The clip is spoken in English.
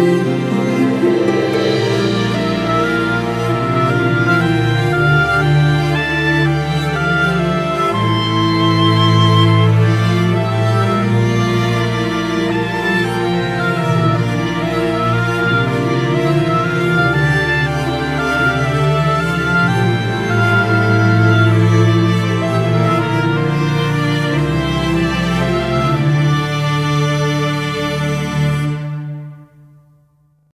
you.